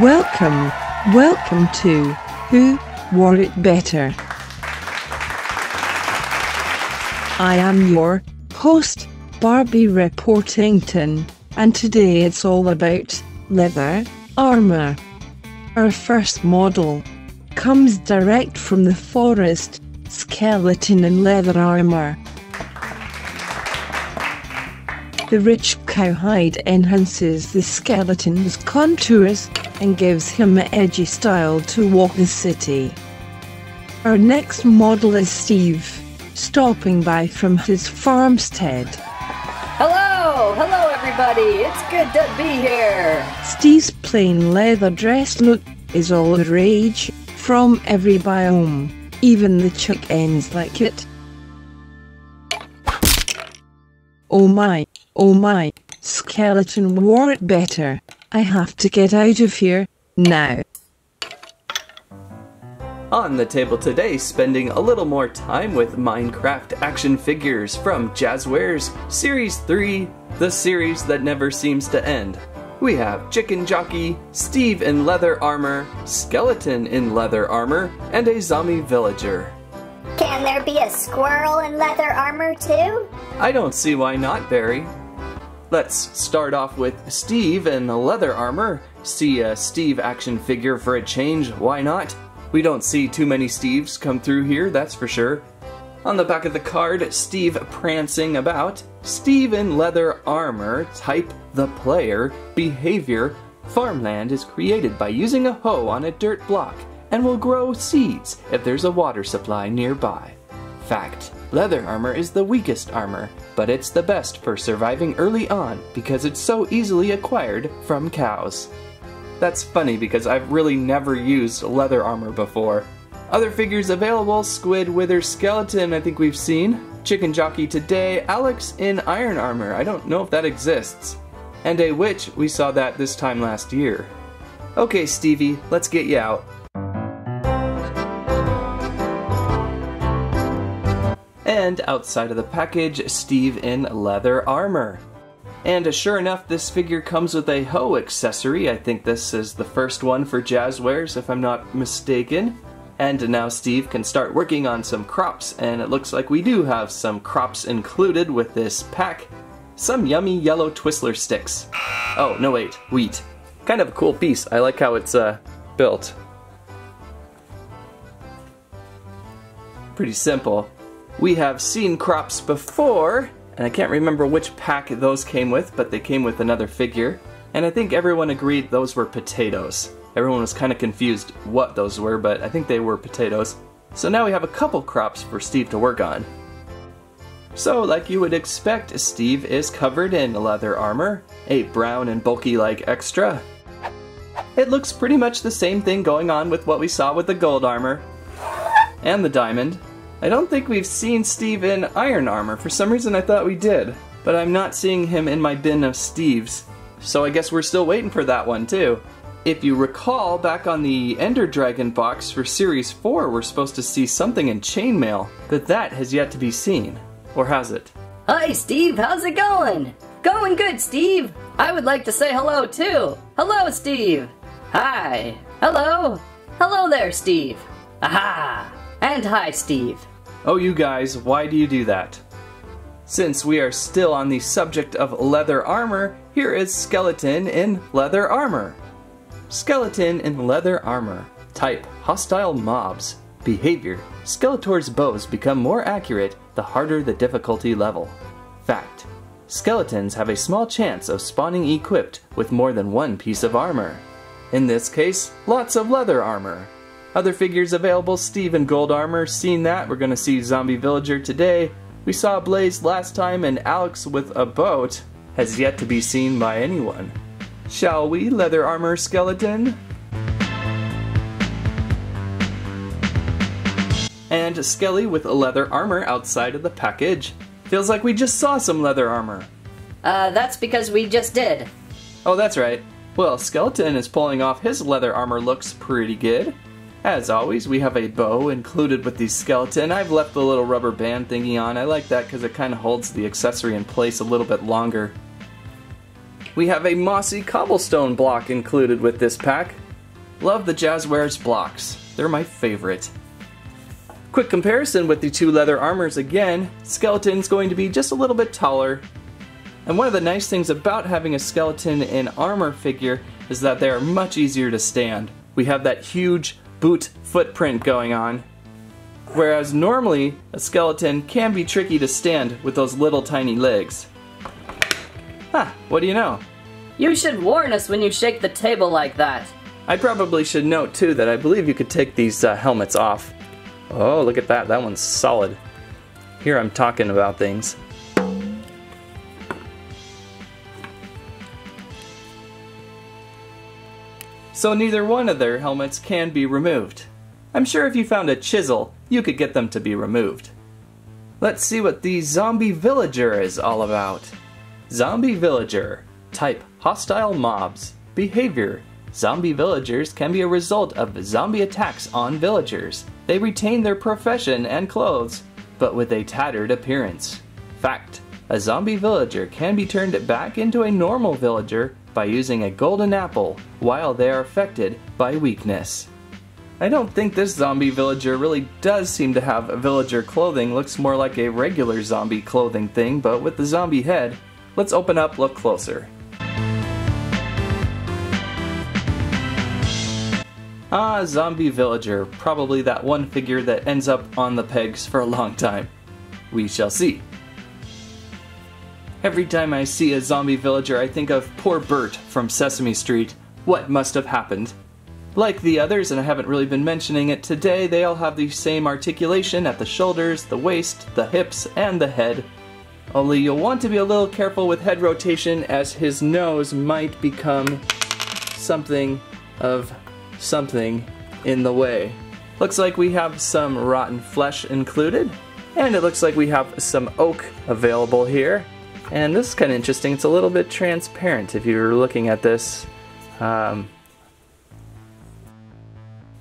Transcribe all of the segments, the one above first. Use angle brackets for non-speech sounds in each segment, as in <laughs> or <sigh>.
Welcome, welcome to Who Wore It Better? I am your host, Barbie Reportington, and today it's all about leather armor. Our first model comes direct from the forest, skeleton in leather armor. The rich cowhide enhances the skeleton's contours and gives him an edgy style to walk the city. Our next model is Steve, stopping by from his farmstead. Hello, hello everybody. It's good to be here. Steve's plain leather dress look is all the rage from every biome. Even the chickens like it. Oh my, oh my, skeleton wore it better. I have to get out of here, now. On the table today, spending a little more time with Minecraft action figures from Jazwares Series 3, the series that never seems to end. We have Chicken Jockey, Steve in leather armor, Skeleton in leather armor, and a zombie villager. Can there be a squirrel in leather armor too? I don't see why not, Barry. Let's start off with Steve in leather armor. See a Steve action figure for a change, why not? We don't see too many Steves come through here, that's for sure. On the back of the card, Steve prancing about. Steve in leather armor, type the player, behavior. Farmland is created by using a hoe on a dirt block and will grow seeds if there's a water supply nearby. Fact, leather armor is the weakest armor, but it's the best for surviving early on because it's so easily acquired from cows. That's funny because I've really never used leather armor before. Other figures available, Squid, Wither, Skeleton, I think we've seen. Chicken Jockey today, Alex in iron armor, I don't know if that exists. And a witch, we saw that this time last year. Okay, Stevie, let's get you out. And outside of the package, Steve in leather armor. And sure enough, this figure comes with a hoe accessory. I think this is the first one for Jazwares, if I'm not mistaken. And now Steve can start working on some crops, and it looks like we do have some crops included with this pack. Some yummy yellow Twizzler sticks. Oh, no wait, wheat. Kind of a cool piece. I like how it's uh, built. Pretty simple. We have seen crops before, and I can't remember which pack those came with, but they came with another figure. And I think everyone agreed those were potatoes. Everyone was kind of confused what those were, but I think they were potatoes. So now we have a couple crops for Steve to work on. So, like you would expect, Steve is covered in leather armor, a brown and bulky like extra. It looks pretty much the same thing going on with what we saw with the gold armor. And the diamond. I don't think we've seen Steve in iron armor. For some reason I thought we did. But I'm not seeing him in my bin of Steves. So I guess we're still waiting for that one too. If you recall, back on the Ender Dragon box for Series 4, we're supposed to see something in chainmail, but that has yet to be seen. Or has it? Hi, Steve. How's it going? Going good, Steve. I would like to say hello, too. Hello, Steve. Hi. Hello. Hello there, Steve. Aha. And hi, Steve. Oh, you guys, why do you do that? Since we are still on the subject of leather armor, here is Skeleton in leather armor. Skeleton in leather armor. Type hostile mobs. Behavior Skeletor's bows become more accurate the harder the difficulty level. Fact Skeletons have a small chance of spawning equipped with more than one piece of armor. In this case, lots of leather armor. Other figures available, Steve in gold armor, seen that, we're gonna see Zombie Villager today. We saw Blaze last time and Alex with a boat has yet to be seen by anyone. Shall we, leather armor skeleton? And Skelly with a leather armor outside of the package. Feels like we just saw some leather armor. Uh, that's because we just did. Oh, that's right. Well, Skeleton is pulling off his leather armor looks pretty good. As always, we have a bow included with the skeleton. I've left the little rubber band thingy on. I like that because it kind of holds the accessory in place a little bit longer. We have a mossy cobblestone block included with this pack. Love the Jazwares blocks. They're my favorite. Quick comparison with the two leather armors again, Skeleton's going to be just a little bit taller. And one of the nice things about having a skeleton in armor figure is that they are much easier to stand. We have that huge boot footprint going on. Whereas normally, a skeleton can be tricky to stand with those little tiny legs. Huh, what do you know? You should warn us when you shake the table like that. I probably should note too that I believe you could take these uh, helmets off. Oh, look at that, that one's solid. Here I'm talking about things. So neither one of their helmets can be removed. I'm sure if you found a chisel, you could get them to be removed. Let's see what the Zombie Villager is all about. Zombie Villager. Type Hostile Mobs. Behavior Zombie villagers can be a result of zombie attacks on villagers. They retain their profession and clothes, but with a tattered appearance. Fact A zombie villager can be turned back into a normal villager by using a golden apple while they are affected by weakness. I don't think this zombie villager really does seem to have villager clothing. Looks more like a regular zombie clothing thing, but with the zombie head. Let's open up, look closer. Ah, zombie villager. Probably that one figure that ends up on the pegs for a long time. We shall see. Every time I see a zombie villager, I think of poor Bert from Sesame Street. What must have happened? Like the others, and I haven't really been mentioning it today, they all have the same articulation at the shoulders, the waist, the hips, and the head. Only you'll want to be a little careful with head rotation as his nose might become something of something in the way. Looks like we have some rotten flesh included, and it looks like we have some oak available here. And this is kind of interesting. It's a little bit transparent if you're looking at this. Um,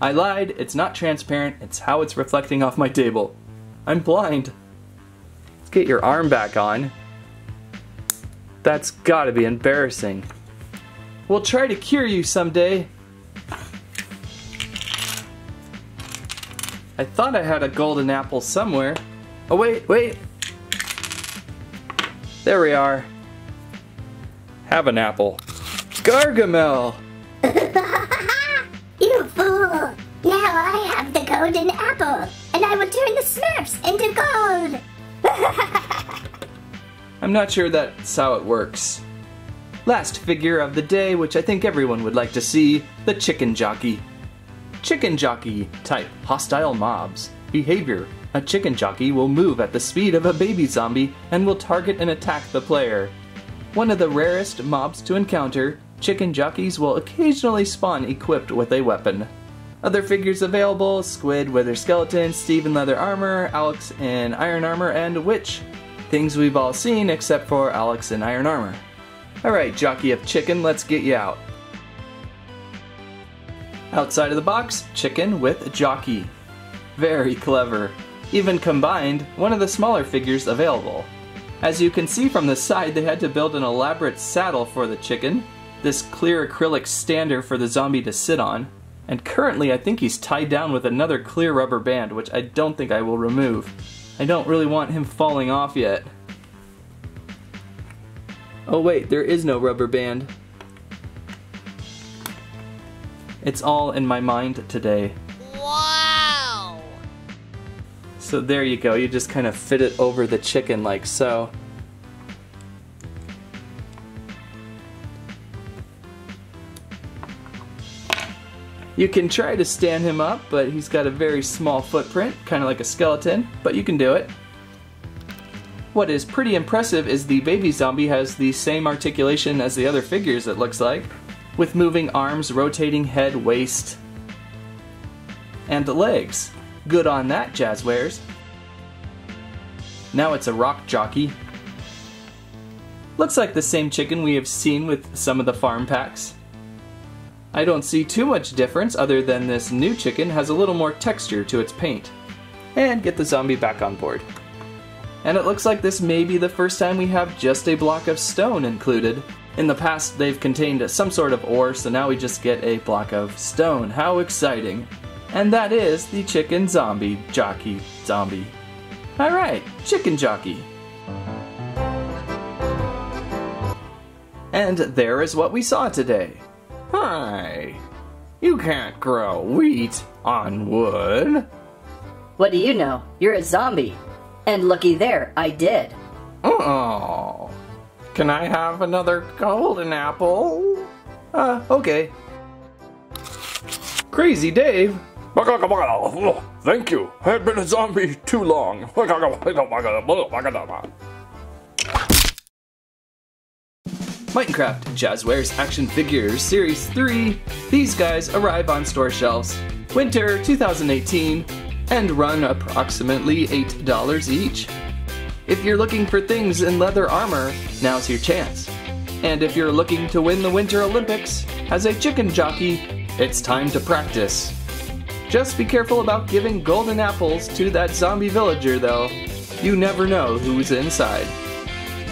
I lied. It's not transparent. It's how it's reflecting off my table. I'm blind. Let's get your arm back on. That's gotta be embarrassing. We'll try to cure you someday. I thought I had a golden apple somewhere. Oh wait, wait. There we are. Have an apple. Gargamel! <laughs> you fool! Now I have the golden apple, and I will turn the Smurfs into gold! <laughs> I'm not sure that's how it works. Last figure of the day, which I think everyone would like to see, the Chicken Jockey. Chicken Jockey, type hostile mobs. Behavior a chicken jockey will move at the speed of a baby zombie and will target and attack the player. One of the rarest mobs to encounter, chicken jockeys will occasionally spawn equipped with a weapon. Other figures available Squid Wither Skeleton, Steve in Leather Armor, Alex in Iron Armor, and Witch. Things we've all seen except for Alex in Iron Armor. Alright, Jockey of Chicken, let's get you out. Outside of the box, Chicken with Jockey. Very clever even combined one of the smaller figures available. As you can see from the side, they had to build an elaborate saddle for the chicken, this clear acrylic stander for the zombie to sit on, and currently I think he's tied down with another clear rubber band, which I don't think I will remove. I don't really want him falling off yet. Oh wait, there is no rubber band. It's all in my mind today. So there you go, you just kind of fit it over the chicken like so. You can try to stand him up, but he's got a very small footprint, kind of like a skeleton, but you can do it. What is pretty impressive is the baby zombie has the same articulation as the other figures, it looks like, with moving arms, rotating head, waist, and legs. Good on that, Jazwares. Now it's a rock jockey. Looks like the same chicken we have seen with some of the farm packs. I don't see too much difference other than this new chicken has a little more texture to its paint. And get the zombie back on board. And it looks like this may be the first time we have just a block of stone included. In the past, they've contained some sort of ore, so now we just get a block of stone. How exciting! And that is the chicken zombie jockey zombie. Alright, chicken jockey. And there is what we saw today. Hi. You can't grow wheat on wood. What do you know? You're a zombie. And looky there, I did. Oh. Can I have another golden apple? Uh, okay. Crazy Dave. Thank you. I've been a zombie too long. Minecraft Jazwares Action Figures Series 3. These guys arrive on store shelves winter 2018 and run approximately $8 each. If you're looking for things in leather armor, now's your chance. And if you're looking to win the Winter Olympics as a chicken jockey, it's time to practice. Just be careful about giving golden apples to that zombie villager, though. You never know who's inside.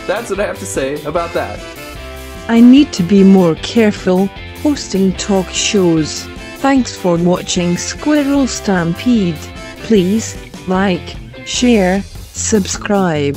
That's what I have to say about that. I need to be more careful hosting talk shows. Thanks for watching Squirrel Stampede. Please like, share, subscribe.